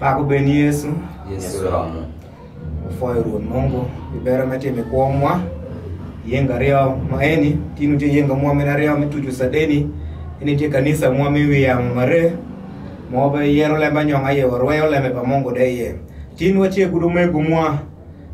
pakubeni yesu ufoiro nungu iberemete mikwomwa yenga reo maeni tinu tie yenga mwame na reo mituju sadeni. Ini tie kanisa mwame wiya mare. Mobe yero lemba nyonga ye warweo leme pamongo de ye. Tinu achie kudume gumwa.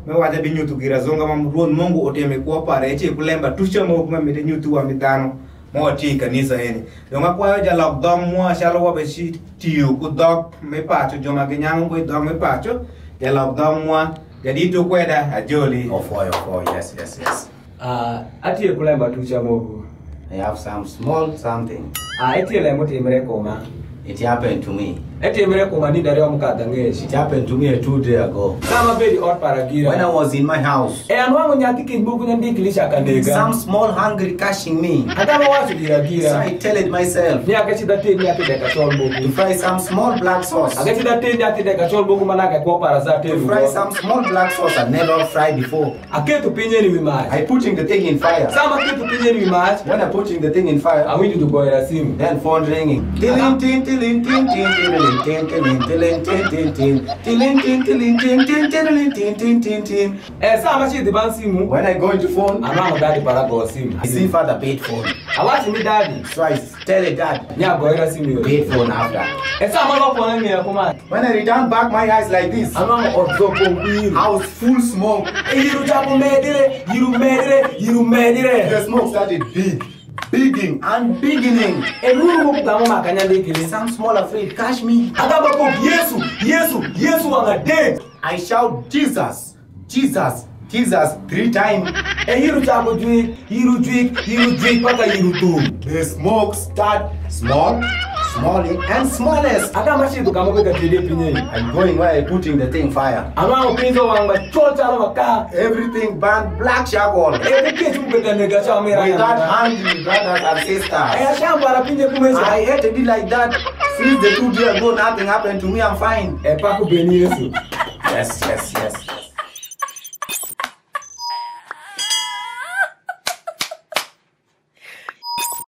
Mewaja binyutu gira zonga mamuruon mungu otie mikwo pare achie kulemba tucha mokuma mite nyutu wa mitano. Mo ti kanisa eni. Donga kwa ja lok dom mwa shalo wabe shi tiyo ku dok me pacho joma ginyango ku dok me pacho. Ja lok dom mwa. Jadi tu kweda ajoli. Ofoy, oh yes, yes, yes. Ah, atie kulemba tucha mogu. I have some small something. Ah, etie lemo timre koma. It happened to me. Etimre koma ni dario mukadha ngeshi. It happened to me two days ago. Sama bedi ot paragira. When I was in my house, eh, E anwango nyathi kiny buku nyandik lisha kanega. some small hungry catching me. Adama wacho gira So. I tell it myself Ni ake chida tin nyathi deka chol to fry some small black sauce. Ake chida tin nyathi deka chol buku manake kwa para za To fry some small black sauce I never fried before. Aketo pinye ni wimach. I putting the thing in fire. Sama keto pinye ni wimach. When I putting the thing in fire, Awinjo to goera simu. then phone ringing. Tilin tin tilin tin tin tilin tin tilin tilin tin tin tin tilin tin tilin tin tin tilin tin tin tin tin. ẹ sá aláṣẹ ìdìbò ń símu. when i go into phone. àná àwọn dáàdì padà bọ̀ sí mi. i see father paid phone. aláṣẹ mi dáàdì. so i tell a dad. ní àgọ́ ẹ̀rọ sí mi o. paid phone after. ẹ sá àwọn ọlọ́pàá ọ̀rẹ́ mi ẹ̀kọ́ máa. when i return back my eyes like this. àná àwọn ọ̀dọ́ kò wí. i was full smoke. èyí ló jábọ̀ mẹ́ẹ̀dẹ́rẹ́ yìí ló mẹ́ẹ̀dẹ́rẹ́ yìí ló mẹ́ẹ̀dẹ́rẹ́. the smoke started big bigging and beginning. E ruru mo kutamo makanya ndikili. Some small afraid catch me. Agaba ko Yesu, Yesu, Yesu wanga dead. I shout Jesus, Jesus, Jesus three times. E yiru chapo jwik, yiru jwik, yiru jwik paka yiru tum. The smoke start small, smalling and smallest. Agama chidu kamo kwa tede pinye. I'm going where I putting the thing fire. Anwango pinzo wanga chol chalo waka. Everything burned black charcoal. E te kechu mpeka nega chao mera Without yana. hungry brothers and sisters. E shamba la pinje kumesha. I hated it like that. Since the two days ago, nothing happened to me. I'm fine. E paku beni Yesu. Yes, yes, yes.